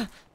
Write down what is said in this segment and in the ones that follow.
Ah!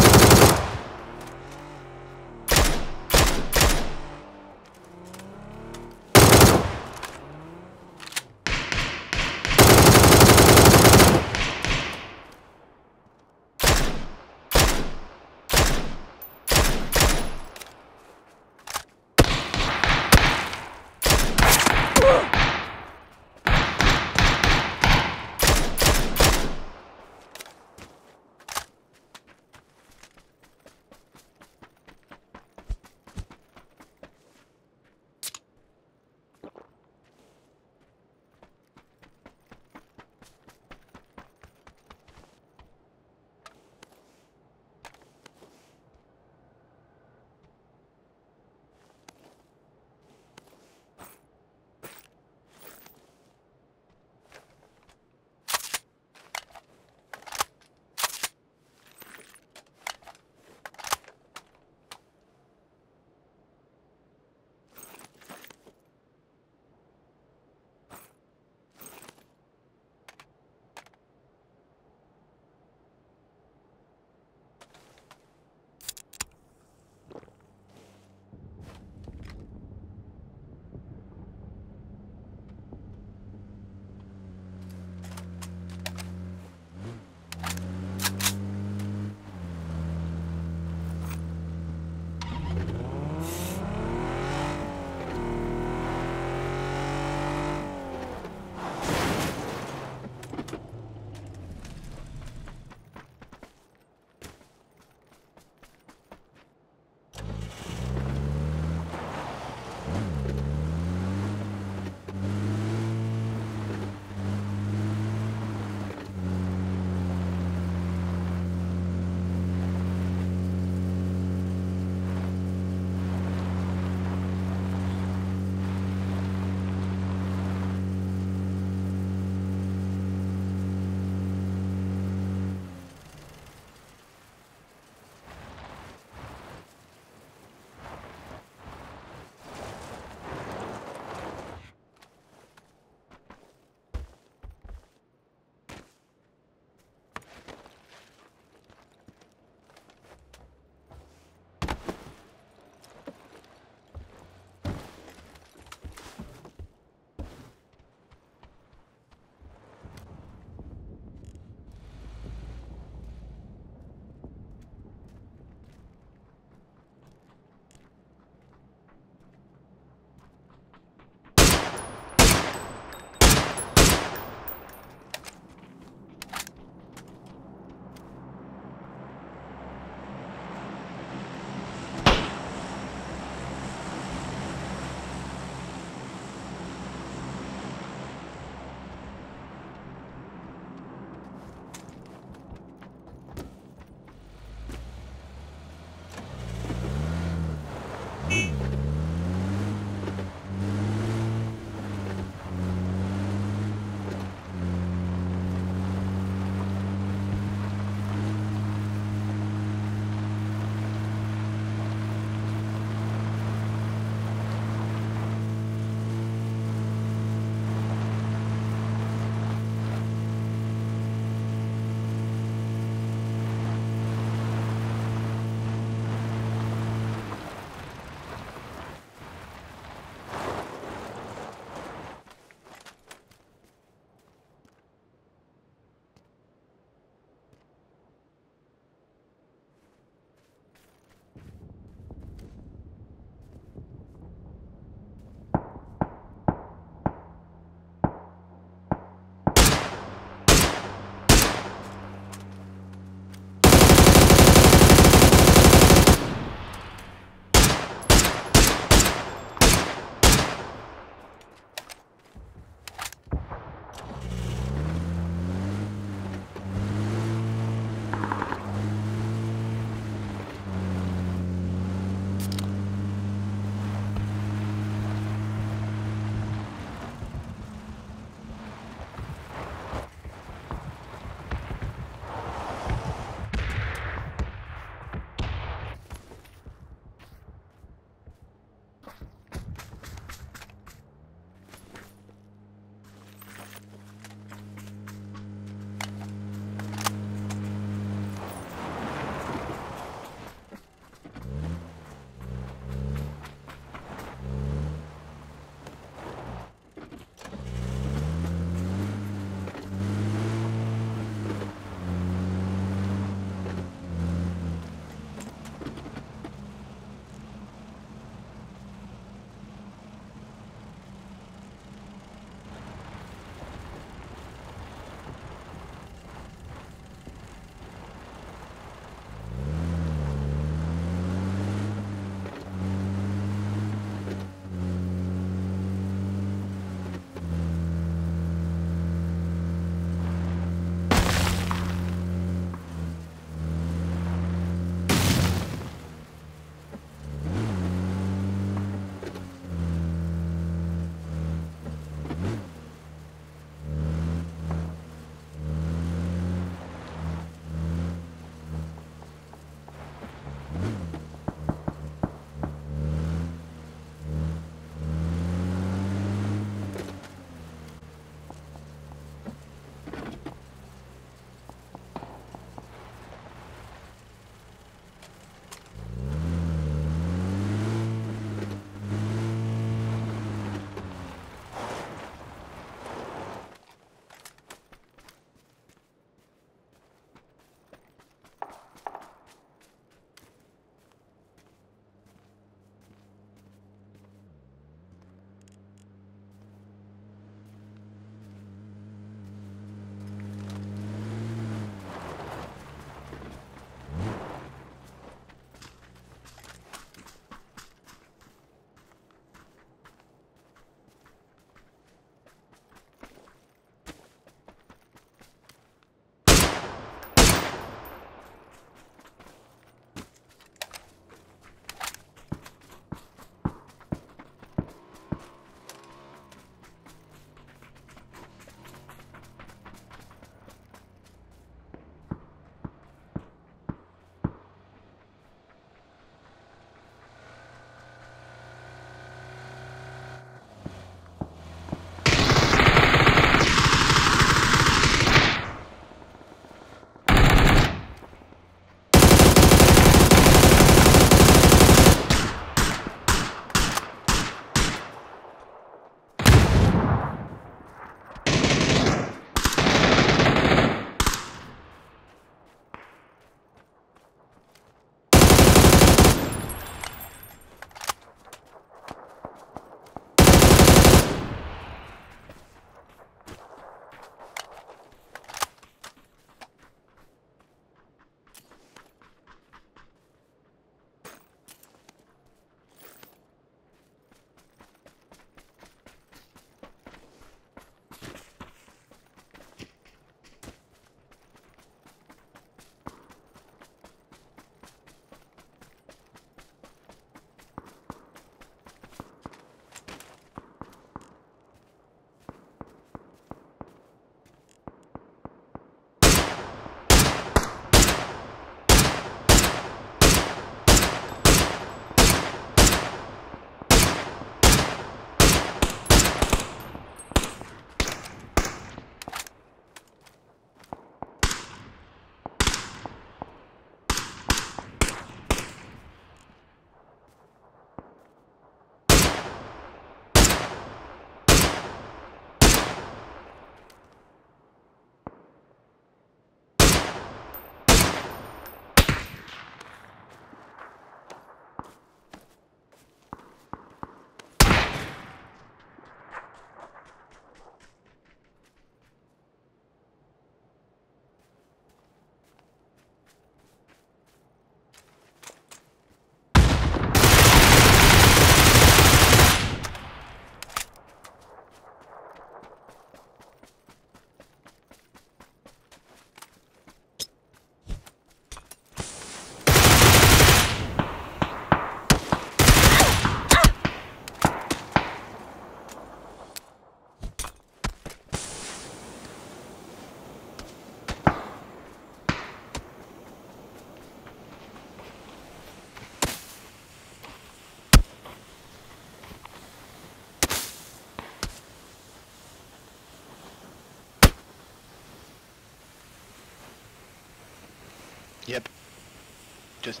Just.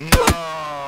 No!